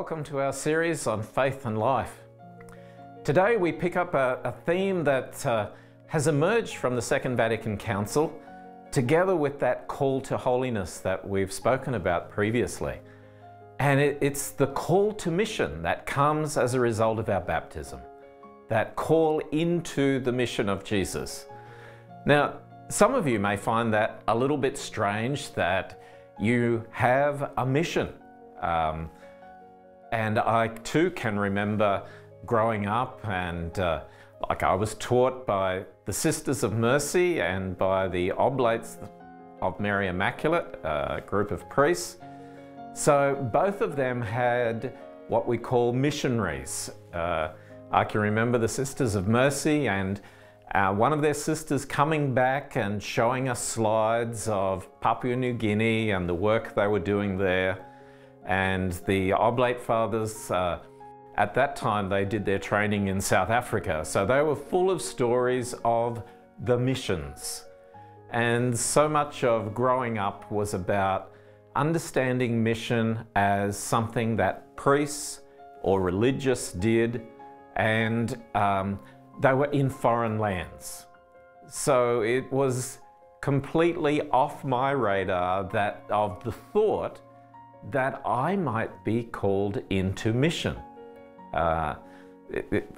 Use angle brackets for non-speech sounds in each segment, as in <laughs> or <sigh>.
welcome to our series on faith and life. Today we pick up a, a theme that uh, has emerged from the Second Vatican Council together with that call to holiness that we've spoken about previously. And it, it's the call to mission that comes as a result of our baptism, that call into the mission of Jesus. Now, some of you may find that a little bit strange that you have a mission. Um, and I too can remember growing up and uh, like I was taught by the Sisters of Mercy and by the Oblates of Mary Immaculate, a group of priests. So both of them had what we call missionaries. Uh, I can remember the Sisters of Mercy and uh, one of their sisters coming back and showing us slides of Papua New Guinea and the work they were doing there. And the Oblate Fathers, uh, at that time, they did their training in South Africa. So they were full of stories of the missions. And so much of growing up was about understanding mission as something that priests or religious did, and um, they were in foreign lands. So it was completely off my radar that of the thought that I might be called into mission. Uh, it, it,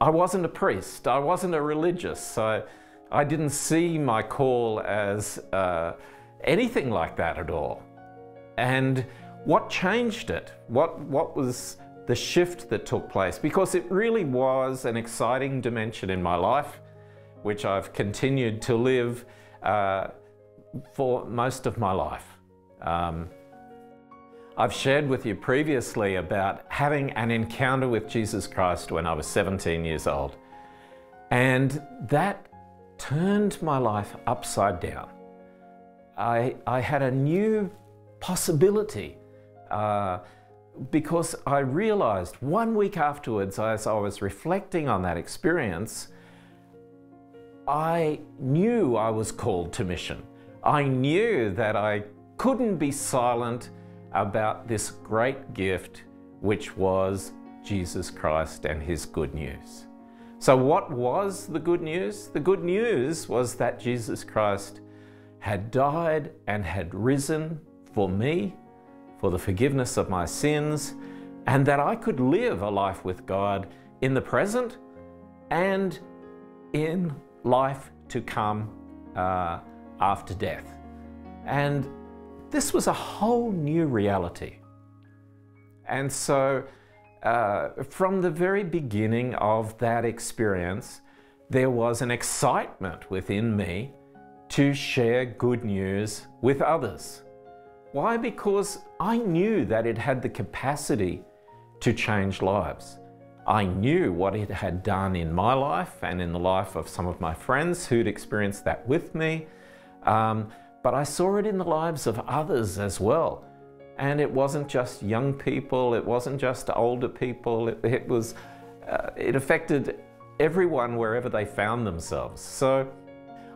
I wasn't a priest, I wasn't a religious, so I didn't see my call as uh, anything like that at all. And what changed it? What, what was the shift that took place? Because it really was an exciting dimension in my life, which I've continued to live uh, for most of my life. Um, I've shared with you previously about having an encounter with Jesus Christ when I was 17 years old. And that turned my life upside down. I, I had a new possibility uh, because I realized one week afterwards, as I was reflecting on that experience, I knew I was called to mission. I knew that I couldn't be silent about this great gift, which was Jesus Christ and His good news. So, what was the good news? The good news was that Jesus Christ had died and had risen for me, for the forgiveness of my sins, and that I could live a life with God in the present and in life to come uh, after death. And this was a whole new reality. And so, uh, from the very beginning of that experience, there was an excitement within me to share good news with others. Why? Because I knew that it had the capacity to change lives. I knew what it had done in my life and in the life of some of my friends who'd experienced that with me. Um, but I saw it in the lives of others as well. And it wasn't just young people, it wasn't just older people, it, it was, uh, it affected everyone wherever they found themselves. So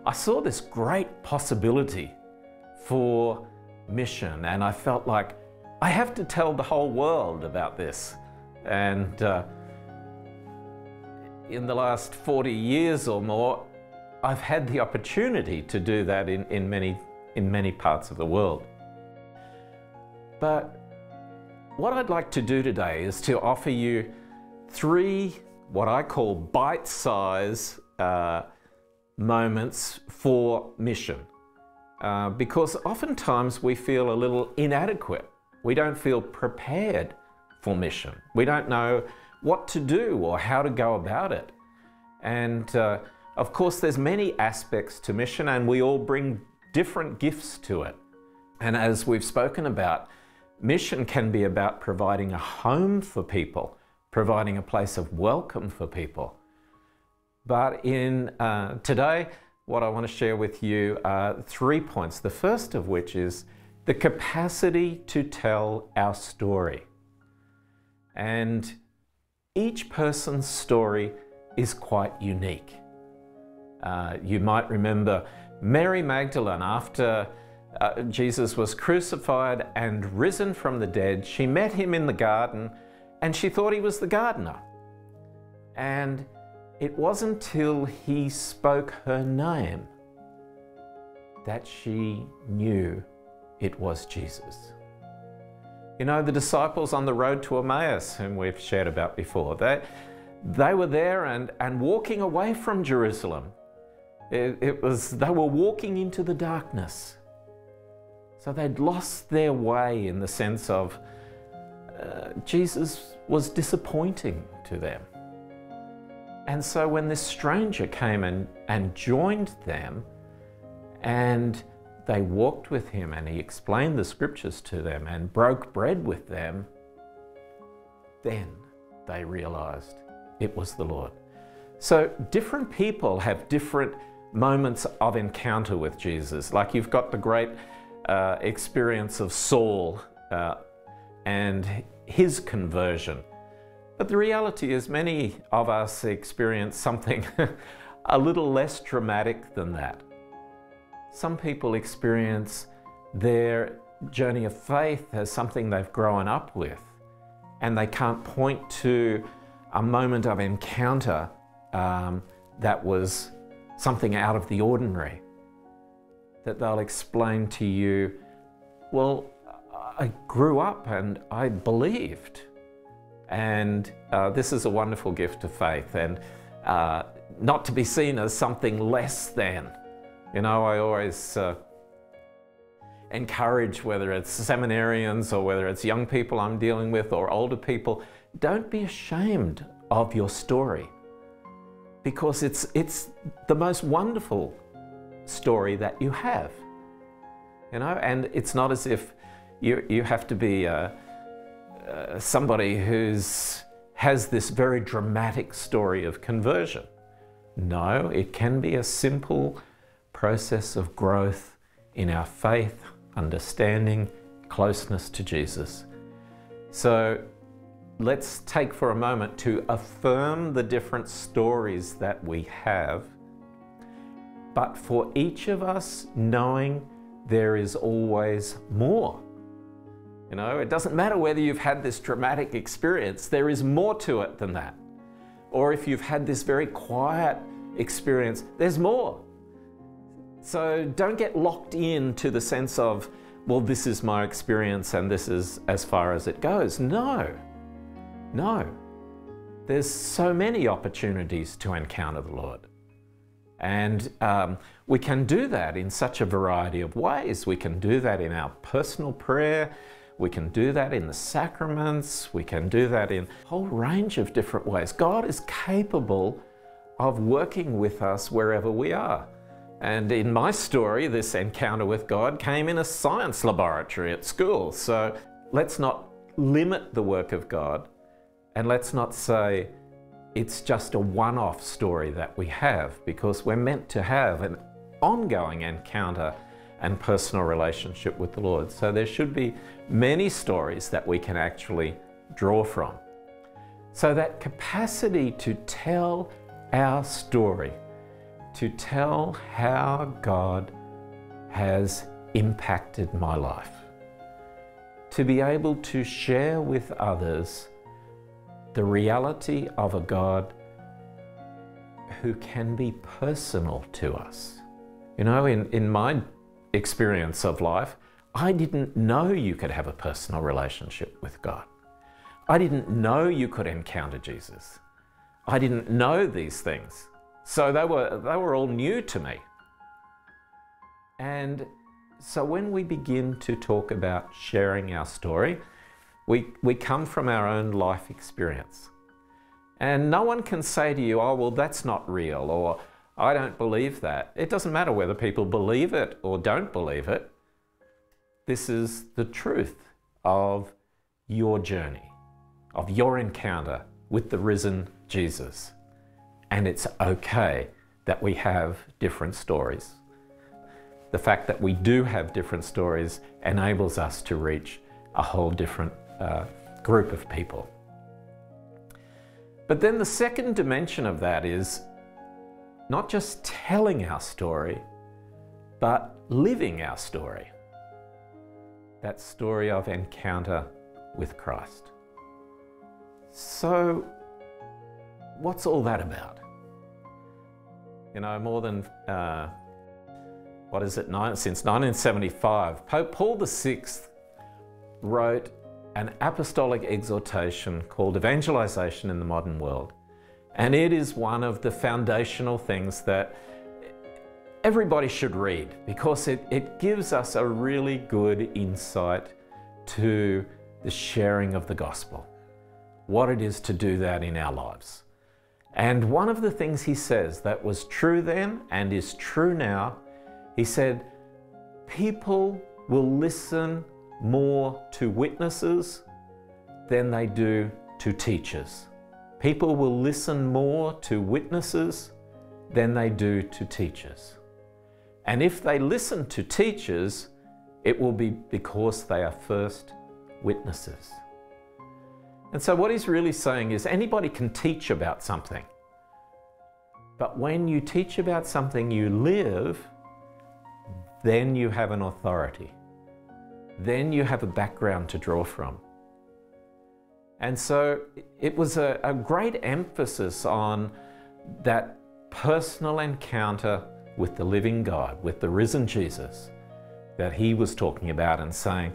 I saw this great possibility for mission, and I felt like I have to tell the whole world about this. And uh, in the last 40 years or more, I've had the opportunity to do that in, in many in many parts of the world. But what I'd like to do today is to offer you three what I call bite size uh, moments for mission. Uh, because oftentimes we feel a little inadequate. We don't feel prepared for mission. We don't know what to do or how to go about it. And uh, of course, there's many aspects to mission, and we all bring different gifts to it. And as we've spoken about, mission can be about providing a home for people, providing a place of welcome for people. But in uh, today, what I want to share with you are three points. The first of which is the capacity to tell our story. And each person's story is quite unique. Uh, you might remember Mary Magdalene, after uh, Jesus was crucified and risen from the dead. She met him in the garden and she thought he was the gardener. And it wasn't till he spoke her name that she knew it was Jesus. You know, the disciples on the road to Emmaus, whom we've shared about before, they, they were there and, and walking away from Jerusalem. It, it was, they were walking into the darkness. So they'd lost their way in the sense of uh, Jesus was disappointing to them. And so when this stranger came and, and joined them, and they walked with him, and he explained the scriptures to them and broke bread with them, then they realized it was the Lord. So different people have different moments of encounter with Jesus. Like you've got the great uh, experience of Saul uh, and his conversion. But the reality is, many of us experience something <laughs> a little less dramatic than that. Some people experience their journey of faith as something they've grown up with, and they can't point to a moment of encounter um, that was something out of the ordinary. That they'll explain to you, well, I grew up and I believed. And uh, this is a wonderful gift of faith and uh, not to be seen as something less than. You know, I always uh, encourage whether it's seminarians or whether it's young people I'm dealing with or older people, don't be ashamed of your story because it's, it's the most wonderful story that you have. You know, and it's not as if you, you have to be uh, uh, somebody who's has this very dramatic story of conversion. No, it can be a simple process of growth in our faith, understanding, closeness to Jesus. So let's take for a moment to affirm the different stories that we have, but for each of us knowing there is always more. You know, it doesn't matter whether you've had this dramatic experience, there is more to it than that. Or if you've had this very quiet experience, there's more. So don't get locked in to the sense of, well, this is my experience and this is as far as it goes. No, no. There's so many opportunities to encounter the Lord. And um, we can do that in such a variety of ways. We can do that in our personal prayer. We can do that in the sacraments. We can do that in a whole range of different ways. God is capable of working with us wherever we are. And in my story, this encounter with God came in a science laboratory at school. So let's not limit the work of God and let's not say it's just a one off story that we have because we're meant to have an ongoing encounter and personal relationship with the Lord. So there should be many stories that we can actually draw from. So that capacity to tell our story, to tell how God has impacted my life, to be able to share with others the reality of a God who can be personal to us. You know, in, in my experience of life, I didn't know you could have a personal relationship with God. I didn't know you could encounter Jesus. I didn't know these things. So they were, they were all new to me. And so when we begin to talk about sharing our story, we, we come from our own life experience. And no one can say to you, oh, well, that's not real, or I don't believe that. It doesn't matter whether people believe it or don't believe it. This is the truth of your journey, of your encounter with the risen Jesus. And it's okay that we have different stories. The fact that we do have different stories enables us to reach a whole different uh, group of people. But then the second dimension of that is not just telling our story, but living our story. that story of encounter with Christ. So, what's all that about? You know, more than, uh, what is it, nine, since 1975, Pope Paul VI wrote an apostolic exhortation called Evangelization in the Modern World. And it is one of the foundational things that everybody should read because it, it gives us a really good insight to the sharing of the gospel, what it is to do that in our lives. And one of the things he says that was true then and is true now, he said, people will listen more to witnesses than they do to teachers. People will listen more to witnesses than they do to teachers. And if they listen to teachers, it will be because they are first witnesses. And so, what he's really saying is anybody can teach about something. But when you teach about something you live, then you have an authority. Then you have a background to draw from. And so it was a, a great emphasis on that personal encounter with the living God, with the risen Jesus, that he was talking about and saying,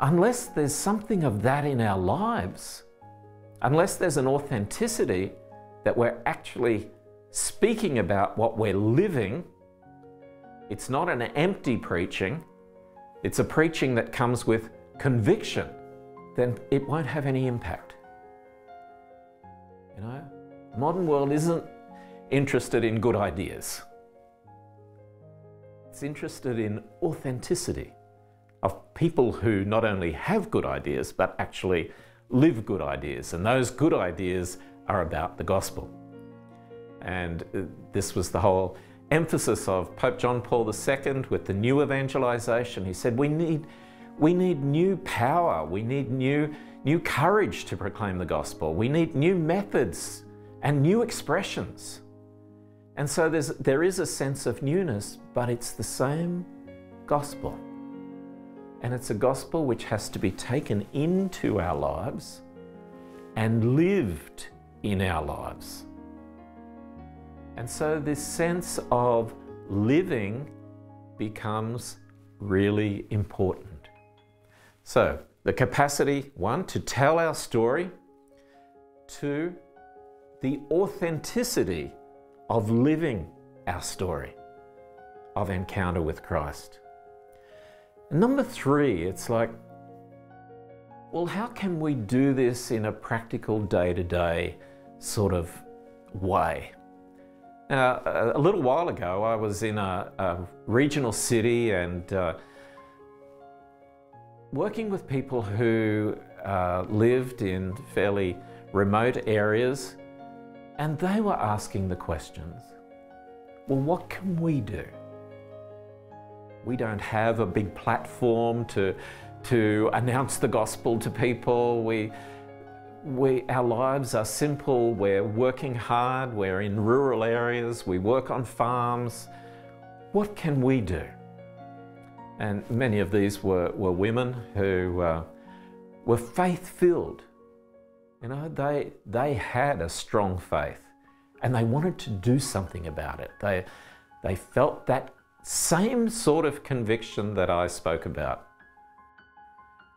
unless there's something of that in our lives, unless there's an authenticity that we're actually speaking about what we're living, it's not an empty preaching, it's a preaching that comes with conviction, then it won't have any impact. You know, modern world isn't interested in good ideas. It's interested in authenticity of people who not only have good ideas, but actually live good ideas. And those good ideas are about the gospel. And uh, this was the whole emphasis of Pope John Paul II with the new evangelization. He said, we need, we need new power, we need new, new courage to proclaim the gospel, we need new methods and new expressions. And so there's, there is a sense of newness, but it's the same gospel. And it's a gospel which has to be taken into our lives and lived in our lives. And so this sense of living becomes really important. So, the capacity one, to tell our story, two, the authenticity of living our story of encounter with Christ. number three, it's like, well, how can we do this in a practical day to day sort of way? Now, a little while ago, I was in a, a regional city and uh, working with people who uh, lived in fairly remote areas and they were asking the questions well, what can we do? We don't have a big platform to, to announce the gospel to people. We, we, our lives are simple. We're working hard. We're in rural areas. We work on farms. What can we do? And many of these were, were women who uh, were faith filled you know, they, they had a strong faith and they wanted to do something about it. They, they felt that same sort of conviction that I spoke about.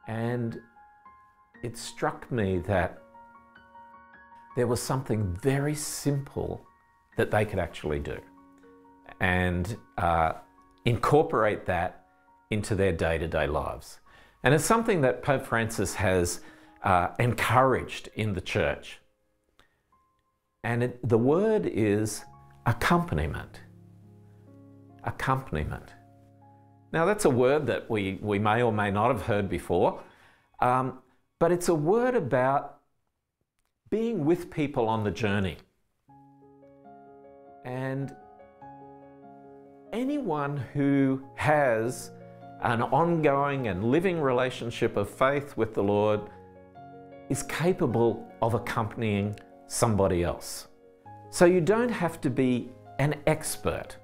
And it struck me that there was something very simple that they could actually do and uh, incorporate that into their day to day lives. And it's something that Pope Francis has uh, encouraged in the church. And it, the word is accompaniment. Accompaniment. Now, that's a word that we, we may or may not have heard before, um, but it's a word about being with people on the journey. And anyone who has an ongoing and living relationship of faith with the Lord is capable of accompanying somebody else. So you don't have to be an expert.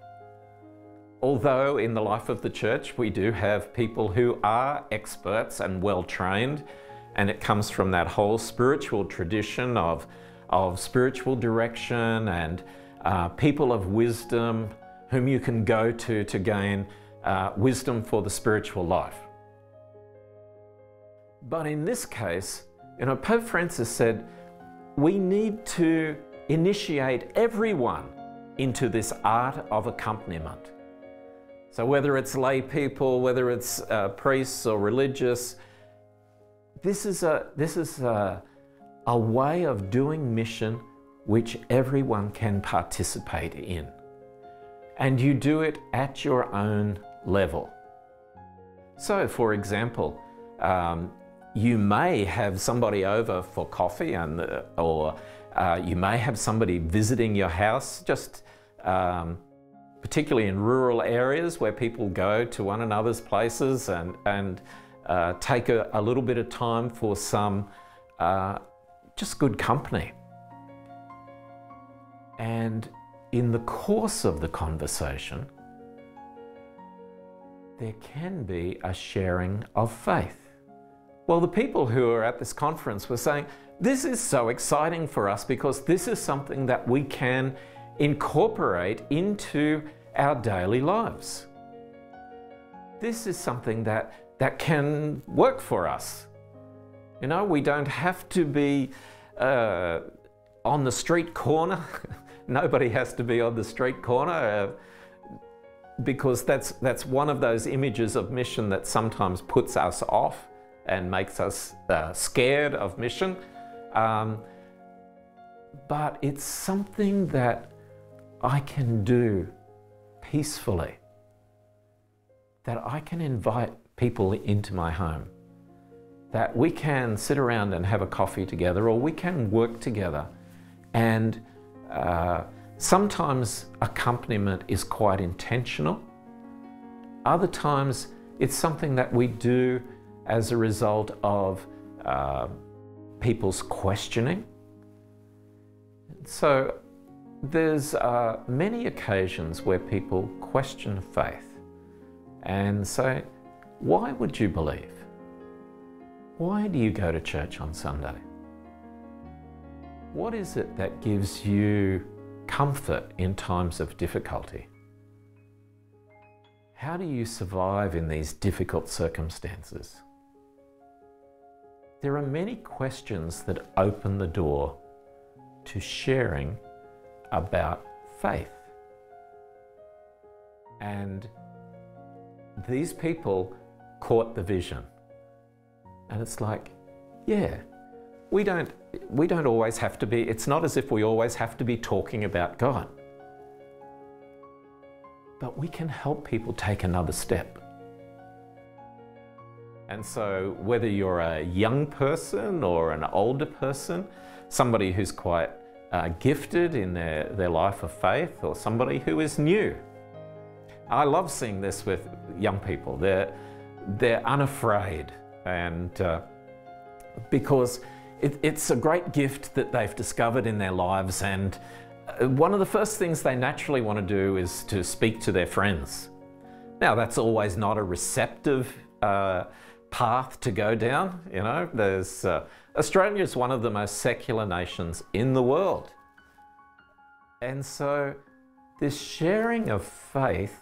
although in the life of the church we do have people who are experts and well trained, and it comes from that whole spiritual tradition of, of spiritual direction and uh, people of wisdom whom you can go to to gain uh, wisdom for the spiritual life. But in this case, you know, Pope Francis said, we need to initiate everyone into this art of accompaniment. So whether it's lay people, whether it's uh, priests or religious, this is a this is a, a way of doing mission which everyone can participate in, and you do it at your own level. So, for example, um, you may have somebody over for coffee, and uh, or uh, you may have somebody visiting your house. Just um, particularly in rural areas where people go to one another's places and and uh, take a, a, little bit of time for some uh, just good company. And in the course of the conversation, there can be a sharing of faith. Well, the people who are at this conference were saying, this is so exciting for us because this is something that we can incorporate into our daily lives. This is something that, that can work for us. You know, we don't have to be uh, on the street corner. <laughs> Nobody has to be on the street corner. Uh, because that's, that's one of those images of mission that sometimes puts us off and makes us uh, scared of mission. Um, but it's something that I can do peacefully, that I can invite people into my home, that we can sit around and have a coffee together, or we can work together and uh, Sometimes accompaniment is quite intentional. Other times it's something that we do as a result of uh, people's questioning. So there's uh, many occasions where people question faith and say, why would you believe? Why do you go to church on Sunday? What is it that gives you comfort in times of difficulty. How do you survive in these difficult circumstances? There are many questions that open the door to sharing about faith. And these people caught the vision. And it's like, yeah, we don't, we don't always have to be, it's not as if we always have to be talking about God. But we can help people take another step. And so, whether you're a young person or an older person, somebody who's quite uh, gifted in their, their life of faith, or somebody who is new, I love seeing this with young people. They're, they're unafraid, and uh, because it, it's a great gift that they've discovered in their lives, and uh, one of the first things they naturally want to do is to speak to their friends. Now, that's always not a receptive uh, path to go down. You know, there's uh, Australia is one of the most secular nations in the world, and so this sharing of faith,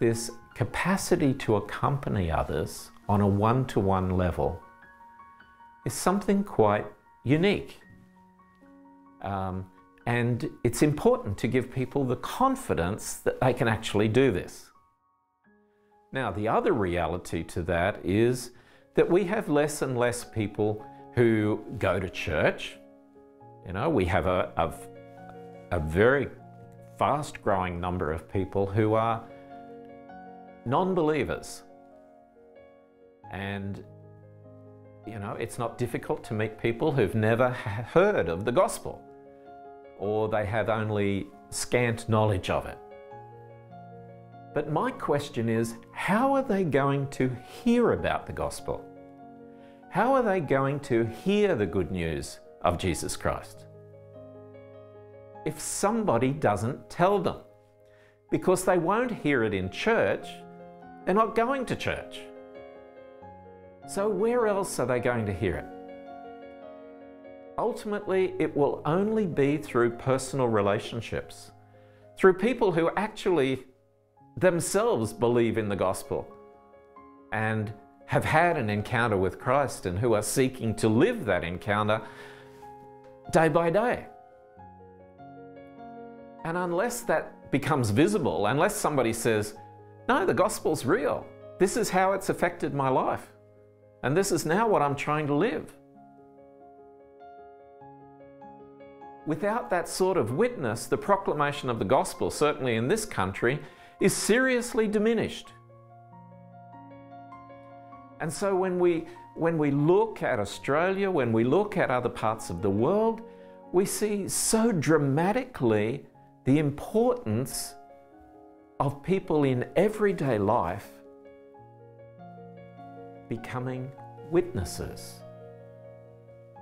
this capacity to accompany others on a one-to-one level is something quite unique. Um, and it's important to give people the confidence that they can actually do this. Now, the other reality to that is that we have less and less people who go to church. You know, we have a, a, a very fast growing number of people who are non believers. And you know, it's not difficult to meet people who've never <laughs> heard of the gospel or they have only scant knowledge of it. But my question is how are they going to hear about the gospel? How are they going to hear the good news of Jesus Christ? If somebody doesn't tell them. because they won't hear it in church. They're not going to church. So, where else are they going to hear it? Ultimately, it will only be through personal relationships, through people who actually themselves believe in the gospel and have had an encounter with Christ and who are seeking to live that encounter day by day. And unless that becomes visible, unless somebody says, no, the gospel's real, this is how it's affected my life, and this is now what I'm trying to live. Without that sort of witness, the proclamation of the gospel, certainly in this country, is seriously diminished. And so when we, when we look at Australia, when we look at other parts of the world, we see so dramatically the importance of people in everyday life becoming witnesses,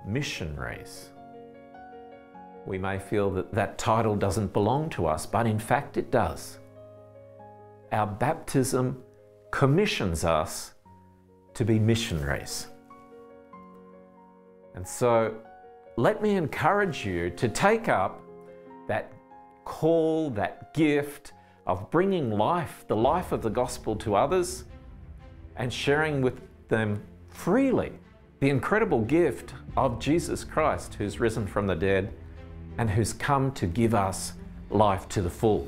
missionaries. We may feel that that title doesn't belong to us, but in fact it does. Our baptism commissions us to be missionaries. And so let me encourage you to take up that call, that gift of bringing life, the life of the gospel to others and sharing with them freely the incredible gift of Jesus Christ who's risen from the dead and who's come to give us life to the full.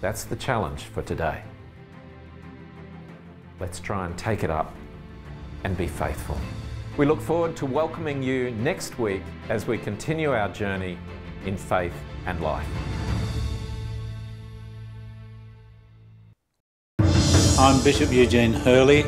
That's the challenge for today. Let's try and take it up and be faithful. We look forward to welcoming you next week as we continue our journey in faith and life. I'm Bishop Eugene Hurley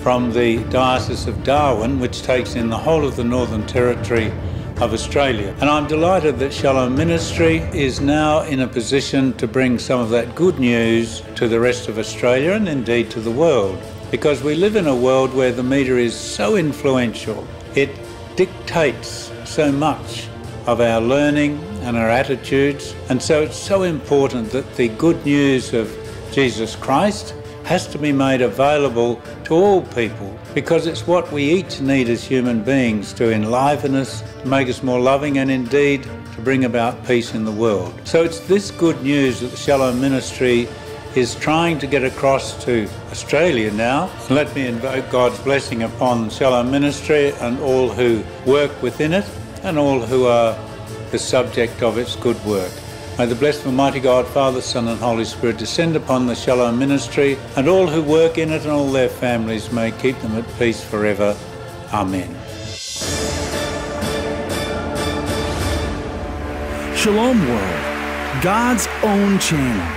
from the Diocese of Darwin, which takes in the whole of the Northern Territory of Australia. And I'm delighted that Shalom Ministry is now in a position to bring some of that good news to the rest of Australia and indeed to the world. Because we live in a world where the media is so influential, it dictates so much of our learning and our attitudes. And so it's so important that the good news of Jesus Christ has to be made available to all people because it's what we each need as human beings to enliven us, to make us more loving, and indeed to bring about peace in the world. So it's this good news that the Shalom Ministry is trying to get across to Australia now. Let me invoke God's blessing upon Shalom Ministry and all who work within it and all who are the subject of its good work. May the blessed Almighty God, Father, Son, and Holy Spirit descend upon the Shalom ministry and all who work in it and all their families may keep them at peace forever. Amen. Shalom World, God's own channel